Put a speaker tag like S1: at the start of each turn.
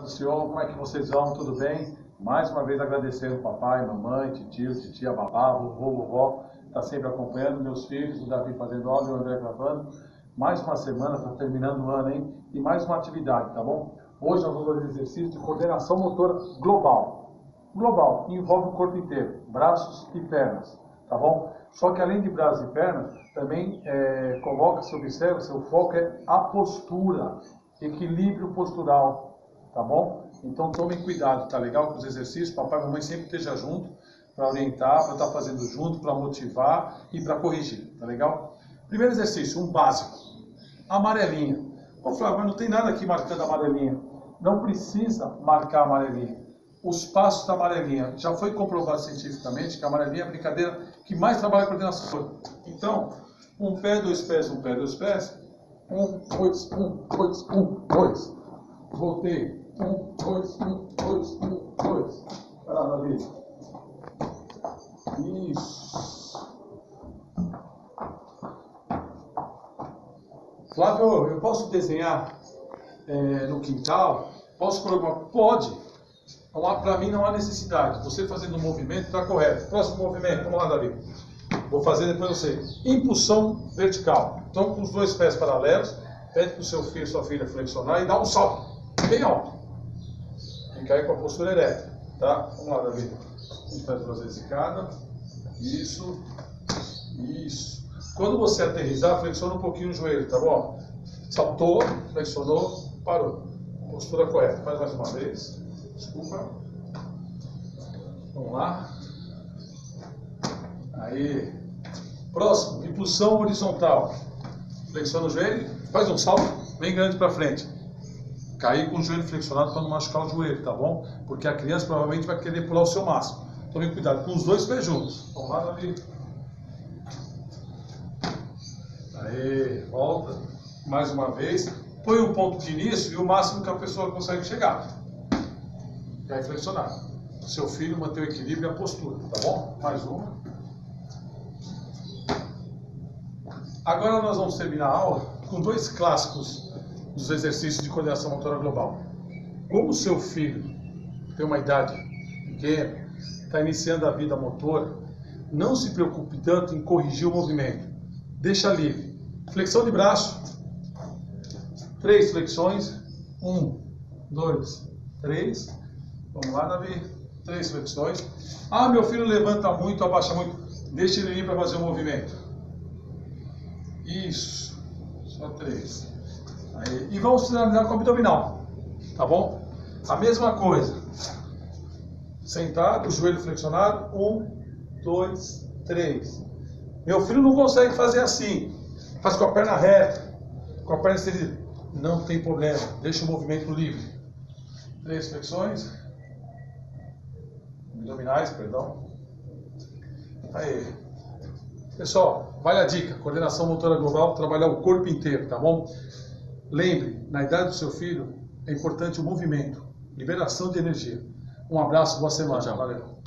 S1: do Senhor, como é que vocês vão? Tudo bem? Mais uma vez agradecendo o papai, mamãe, tio, titia, babá, vovô, vovó, está sempre acompanhando, meus filhos, o Davi fazendo áudio, o André gravando. Mais uma semana, está terminando o ano, hein? E mais uma atividade, tá bom? Hoje nós vamos fazer exercício de coordenação motora global. Global, envolve o corpo inteiro, braços e pernas, tá bom? Só que além de braços e pernas, também é, coloca-se, observa, seu foco é a postura, equilíbrio postural, tá bom? Então tomem cuidado, tá legal com os exercícios, papai e mamãe sempre esteja junto para orientar, para estar tá fazendo junto, para motivar e para corrigir, tá legal? Primeiro exercício, um básico, amarelinha. Ô Flávio, mas não tem nada aqui marcando amarelinha. Não precisa marcar amarelinha. Os passos da amarelinha. Já foi comprovado cientificamente que a amarelinha é a brincadeira que mais trabalha a coordenação. Então, um pé, dois pés, um pé, dois pés, um, dois, um, dois, um, dois. Voltei. Um, dois, um, dois, um, dois. Vai lá, Davi. Isso. Flávio, eu posso desenhar é, no quintal? Posso alguma... Pode. Para mim não há necessidade. Você fazendo o movimento está correto. Próximo movimento. Vamos lá, Davi. Vou fazer depois você. Impulsão vertical. Então, com os dois pés paralelos, pede para o seu filho, sua filha flexionar e dá um salto bem alto. E cair com a postura ereta. Tá? Vamos lá, Davi. A gente faz duas vezes cada. Isso. Isso. Quando você aterrizar, flexiona um pouquinho o joelho, tá bom? Saltou, flexionou, parou. Postura correta. Faz mais uma vez. Desculpa. Vamos lá. Aí. Próximo, impulsão horizontal. Flexiona o joelho, faz um salto bem grande para frente. Cair com o joelho flexionado para não machucar o joelho, tá bom? Porque a criança provavelmente vai querer pular o seu máximo. Tome cuidado com os dois pés juntos. Vamos. Aí, volta. Mais uma vez. Põe um ponto de início e o máximo que a pessoa consegue chegar. Cai flexionado. Seu filho manter o equilíbrio e a postura, tá bom? Mais uma. Agora nós vamos terminar a aula com dois clássicos dos exercícios de coordenação motora global. Como seu filho tem uma idade pequena, está iniciando a vida motora, não se preocupe tanto em corrigir o movimento. Deixa livre. Flexão de braço. Três flexões. Um, dois, três. Vamos lá, Davi. Três flexões. Ah, meu filho levanta muito, abaixa muito. Deixa ele ir para fazer o movimento. Isso. Só três. E vamos finalizar com o abdominal. Tá bom? A mesma coisa. Sentado, joelho flexionado. Um, dois, três. Meu filho não consegue fazer assim. Faz com a perna reta, com a perna estendida. Não tem problema. Deixa o movimento livre. Três flexões. Abdominais, perdão. Aí. Pessoal, vale a dica, coordenação motora global, trabalhar o corpo inteiro, tá bom? Lembre, na idade do seu filho, é importante o movimento, liberação de energia. Um abraço, boa semana. Valeu.